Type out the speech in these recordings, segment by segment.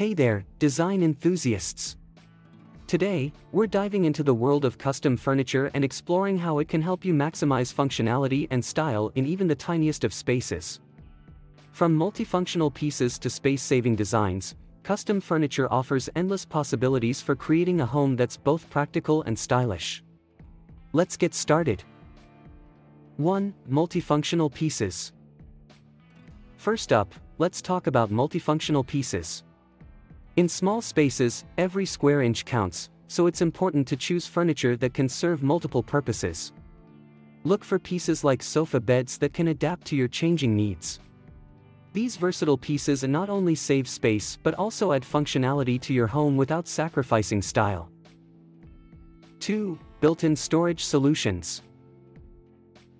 Hey there, design enthusiasts! Today, we're diving into the world of custom furniture and exploring how it can help you maximize functionality and style in even the tiniest of spaces. From multifunctional pieces to space-saving designs, custom furniture offers endless possibilities for creating a home that's both practical and stylish. Let's get started. 1. Multifunctional pieces. First up, let's talk about multifunctional pieces. In small spaces, every square inch counts, so it's important to choose furniture that can serve multiple purposes. Look for pieces like sofa beds that can adapt to your changing needs. These versatile pieces not only save space but also add functionality to your home without sacrificing style. 2. Built-in storage solutions.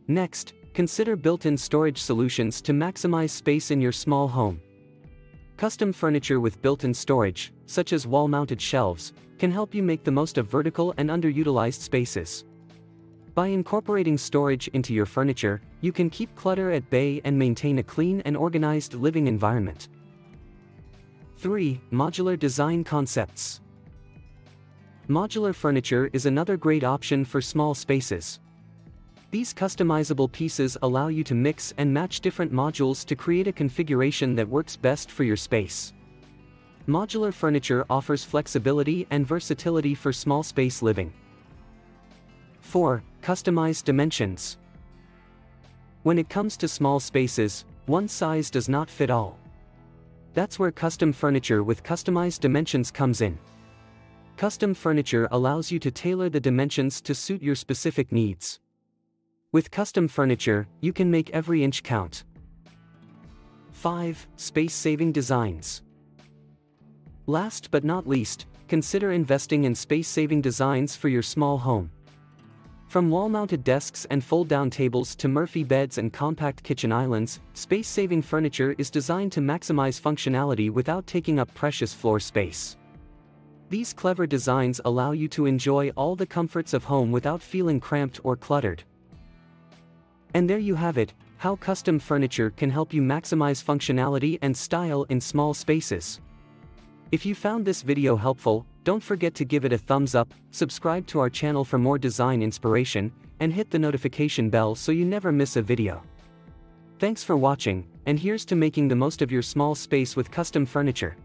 Next, consider built-in storage solutions to maximize space in your small home. Custom furniture with built-in storage, such as wall-mounted shelves, can help you make the most of vertical and underutilized spaces. By incorporating storage into your furniture, you can keep clutter at bay and maintain a clean and organized living environment. 3. Modular Design Concepts Modular furniture is another great option for small spaces. These customizable pieces allow you to mix and match different modules to create a configuration that works best for your space. Modular furniture offers flexibility and versatility for small space living. 4. Customized dimensions. When it comes to small spaces, one size does not fit all. That's where custom furniture with customized dimensions comes in. Custom furniture allows you to tailor the dimensions to suit your specific needs. With custom furniture, you can make every inch count. 5. Space-saving designs. Last but not least, consider investing in space-saving designs for your small home. From wall-mounted desks and fold-down tables to Murphy beds and compact kitchen islands, space-saving furniture is designed to maximize functionality without taking up precious floor space. These clever designs allow you to enjoy all the comforts of home without feeling cramped or cluttered. And there you have it, how custom furniture can help you maximize functionality and style in small spaces. If you found this video helpful, don't forget to give it a thumbs up, subscribe to our channel for more design inspiration, and hit the notification bell so you never miss a video. Thanks for watching, and here's to making the most of your small space with custom furniture.